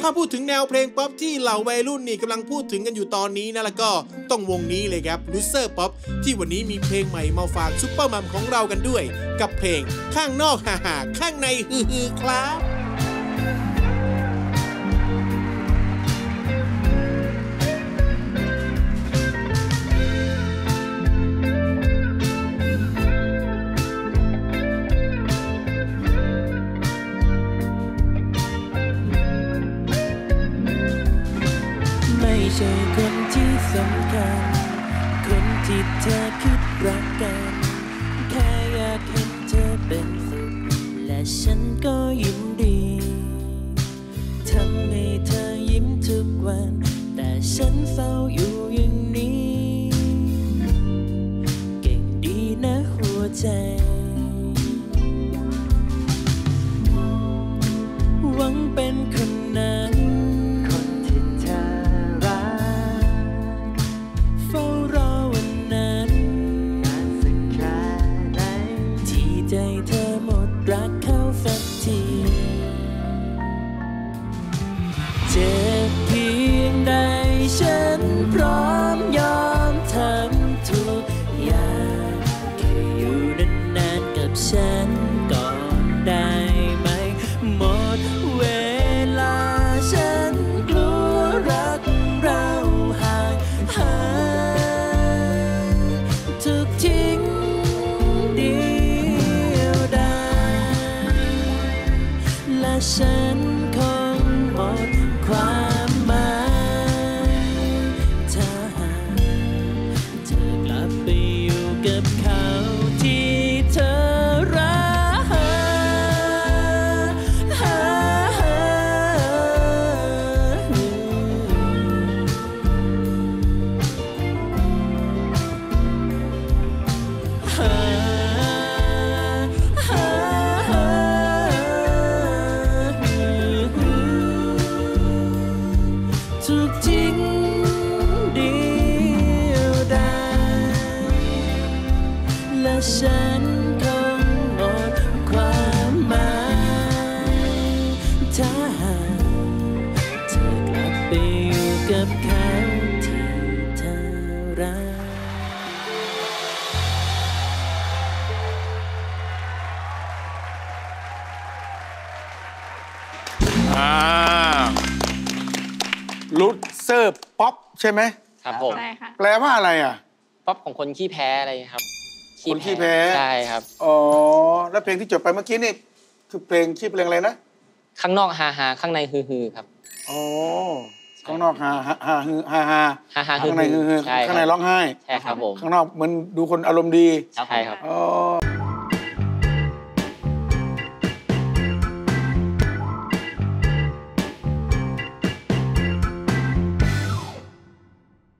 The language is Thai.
ถ้าพูดถึงแนวเพลงป๊อปที่เหล่าวัยรุ่นนี่กำลังพูดถึงกันอยู่ตอนนี้นะแล้วก็ต้องวงนี้เลยครับ loserpop ที่วันนี้มีเพลงใหม่มาฝากซูเปอร์หม่ำของเรากันด้วย กับเพลงข้างนอกฮ่าฮ่าข้างในฮือฮือครับ รักกัน แค่อยากเห็นเธอเป็นสุข และฉันก็ยินดี ทำให้เธอยิ้มทุกวัน แต่ฉันเฝ้าอยู่อย่างนี้ เก่งดีนะหัวใจ ที่ แฉันคงหมดความหมายถ้าหากเธอกลับไปอยู่กับเขาที่เธอรัก อ่า loserpop ใช่ไหม ครับผม ใช่ค่ะ แปลว่าอะไรอะ ป๊อปของคนขี้แพ้อะไรอย่างเงี้ยครับ คนขี้แพ้ใช่ครับอ๋อแล้วเพลงที่จบไปเมื่อกี้นี่คือเพลงชื่อเพลงอะไรนะข้างนอกฮาฮาข้างในฮือฮือครับอ๋อข้างนอกฮาฮาฮาฮือฮาฮาฮาฮาฮือข้างในฮือฮือใช่ครับข้างในร้องไห้ใช่ครับผมข้างนอกเหมือนดูคนอารมณ์ดีใช่ครับอ๋อ